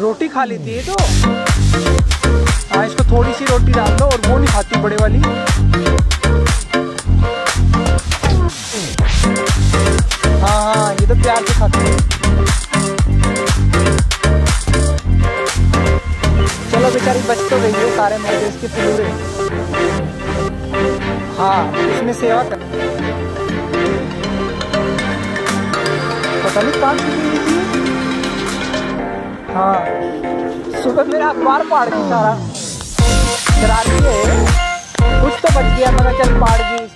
रोटी खा लेती है तो। हाँ इसको थोड़ी सी रोटी डाल दो और वो नहीं खाती बड़े वाली। हाँ हाँ ये तो प्यार से खाती है। चलो बेचारी, बच तो गई है सारे मेरे इसके पूरे। हाँ इसमें सेवा कर। पता नहीं कहाँ हुई थी। हाँ। सुबह मेरा अखबार पाड़ गई सारा कुछ तो बच गया, मगर चल पाड़ गई